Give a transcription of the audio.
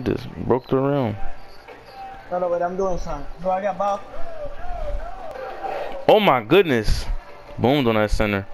It just broke the rim. No, no, wait, I'm doing something. Do I got ball. Oh my goodness. Boomed on that center.